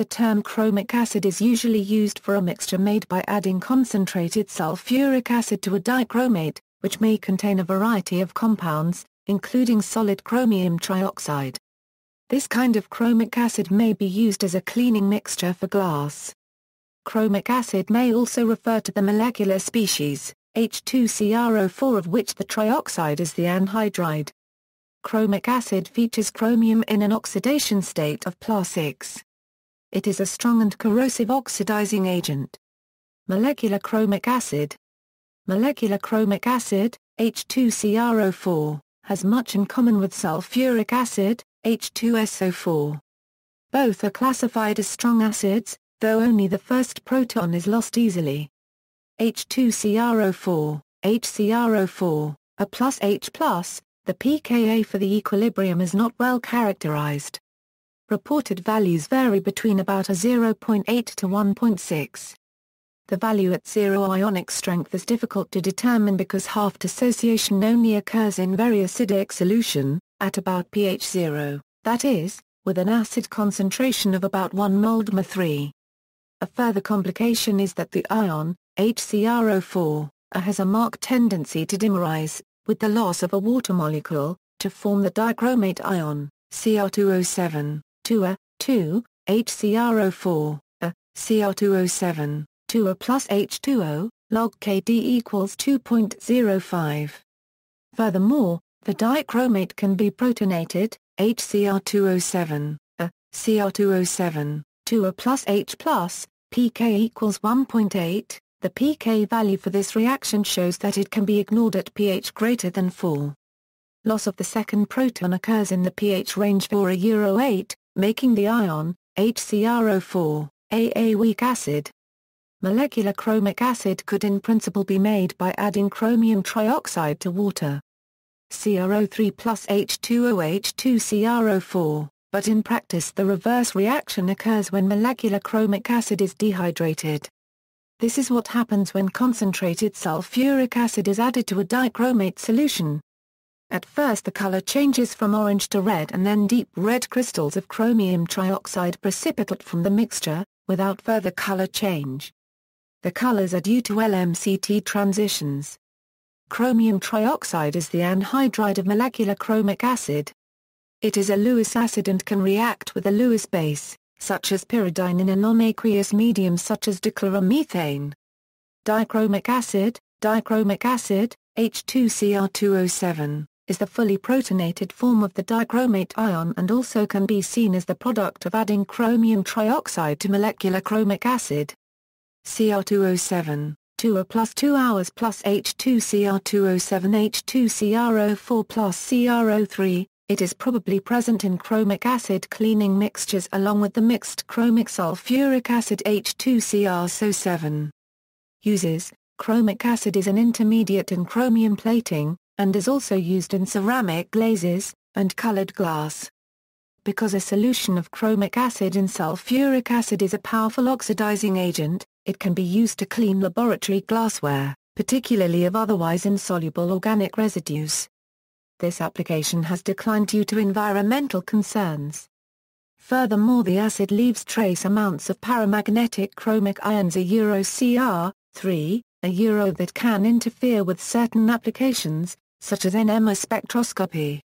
The term chromic acid is usually used for a mixture made by adding concentrated sulfuric acid to a dichromate, which may contain a variety of compounds, including solid chromium trioxide. This kind of chromic acid may be used as a cleaning mixture for glass. Chromic acid may also refer to the molecular species, H2CrO4 of which the trioxide is the anhydride. Chromic acid features chromium in an oxidation state of plus 6. It is a strong and corrosive oxidizing agent. Molecular chromic acid Molecular chromic acid, H2CrO4, has much in common with sulfuric acid, H2SO4. Both are classified as strong acids, though only the first proton is lost easily. H2CrO4, HCrO4, a plus H+, the pKa for the equilibrium is not well characterized. Reported values vary between about a 0.8 to 1.6. The value at zero ionic strength is difficult to determine because half dissociation only occurs in very acidic solution, at about pH 0, that is, with an acid concentration of about 1 mol 3. A further complication is that the ion, HCrO4, has a marked tendency to dimerize, with the loss of a water molecule, to form the dichromate ion, Cr2O7, 2A, 2, HCrO4, A, Cr2O7, 2A plus H2O, log Kd equals 2.05. Furthermore, the dichromate can be protonated, HCr2O7, A, Cr2O7, 2A plus H plus, pK equals 1.8, the pK value for this reaction shows that it can be ignored at pH greater than 4. Loss of the second proton occurs in the pH range 4 a Euro 8, making the ion, HCrO4, AA weak acid. Molecular chromic acid could in principle be made by adding chromium trioxide to water. CrO3 plus H2OH2CrO4 but in practice the reverse reaction occurs when molecular chromic acid is dehydrated. This is what happens when concentrated sulfuric acid is added to a dichromate solution. At first the color changes from orange to red and then deep red crystals of chromium trioxide precipitate from the mixture, without further color change. The colors are due to LMCT transitions. Chromium trioxide is the anhydride of molecular chromic acid. It is a Lewis acid and can react with a Lewis base, such as pyridine in a non-aqueous medium such as dichloromethane. Dichromic acid, dichromic acid, H2Cr2O7, is the fully protonated form of the dichromate ion and also can be seen as the product of adding chromium trioxide to molecular chromic acid. Cr2O7, 2A plus 2 hours plus H2Cr2O7 H2CrO4 plus CrO3, it is probably present in chromic acid cleaning mixtures along with the mixed chromic sulfuric acid H2CrSO7. Uses Chromic acid is an intermediate in chromium plating, and is also used in ceramic glazes, and colored glass. Because a solution of chromic acid in sulfuric acid is a powerful oxidizing agent, it can be used to clean laboratory glassware, particularly of otherwise insoluble organic residues this application has declined due to environmental concerns. Furthermore the acid leaves trace amounts of paramagnetic chromic ions a Euro Cr, 3, a Euro that can interfere with certain applications, such as NMR spectroscopy.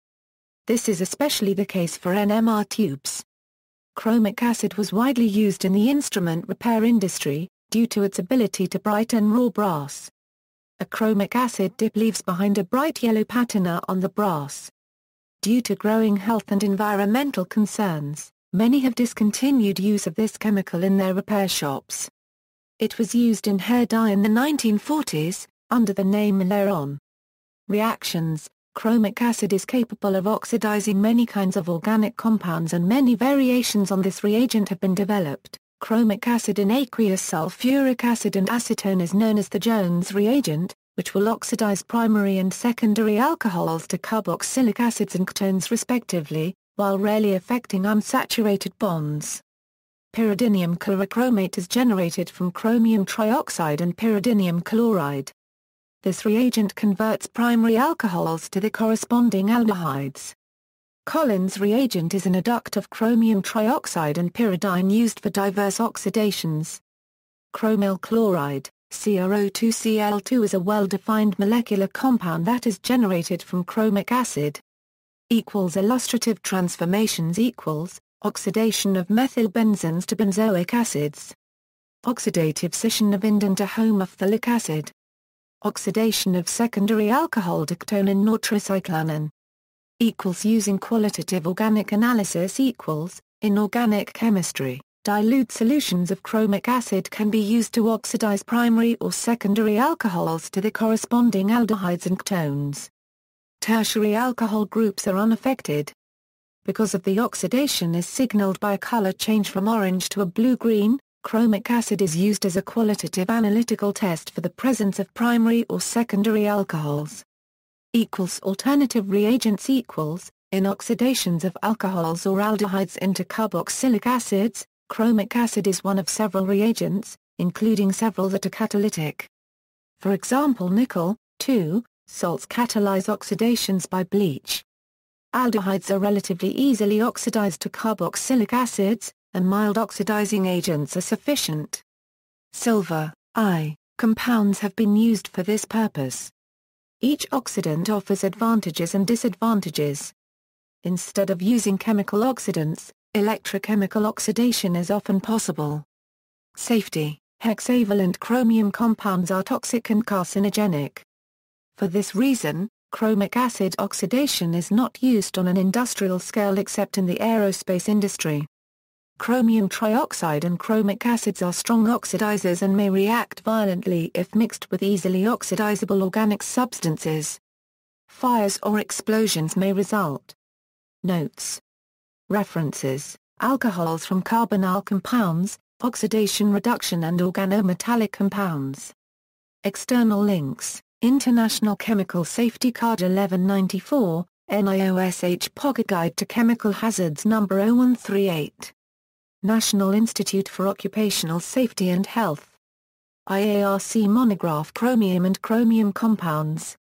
This is especially the case for NMR tubes. Chromic acid was widely used in the instrument repair industry, due to its ability to brighten raw brass. A chromic acid dip leaves behind a bright yellow patina on the brass. Due to growing health and environmental concerns, many have discontinued use of this chemical in their repair shops. It was used in hair dye in the 1940s, under the name Laron. Reactions Chromic acid is capable of oxidizing many kinds of organic compounds and many variations on this reagent have been developed. Chromic acid in aqueous sulfuric acid and acetone is known as the Jones reagent, which will oxidize primary and secondary alcohols to carboxylic acids and ketones respectively, while rarely affecting unsaturated bonds. Pyridinium chlorochromate is generated from chromium trioxide and pyridinium chloride. This reagent converts primary alcohols to the corresponding aldehydes. Collins reagent is an adduct of chromium trioxide and pyridine used for diverse oxidations. Chromyl chloride, CrO2Cl2 is a well-defined molecular compound that is generated from chromic acid. Equals illustrative transformations equals, oxidation of methylbenzenes to benzoic acids. Oxidative scission of indene to homophthalic acid. Oxidation of secondary alcohol dictonin nortricyclanone equals using qualitative organic analysis equals, in organic chemistry, dilute solutions of chromic acid can be used to oxidize primary or secondary alcohols to the corresponding aldehydes and ketones. Tertiary alcohol groups are unaffected. Because of the oxidation is signaled by a color change from orange to a blue-green, chromic acid is used as a qualitative analytical test for the presence of primary or secondary alcohols equals alternative reagents equals, in oxidations of alcohols or aldehydes into carboxylic acids, chromic acid is one of several reagents, including several that are catalytic. For example nickel, 2, salts catalyze oxidations by bleach. Aldehydes are relatively easily oxidized to carboxylic acids, and mild oxidizing agents are sufficient. Silver, I, compounds have been used for this purpose. Each oxidant offers advantages and disadvantages. Instead of using chemical oxidants, electrochemical oxidation is often possible. Safety Hexavalent chromium compounds are toxic and carcinogenic. For this reason, chromic acid oxidation is not used on an industrial scale except in the aerospace industry. Chromium trioxide and chromic acids are strong oxidizers and may react violently if mixed with easily oxidizable organic substances. Fires or explosions may result. Notes. References, alcohols from carbonyl compounds, oxidation reduction and organometallic compounds. External links, International Chemical Safety Card 1194, NIOSH Pocket Guide to Chemical Hazards No. 0138. National Institute for Occupational Safety and Health. IARC Monograph Chromium and Chromium Compounds.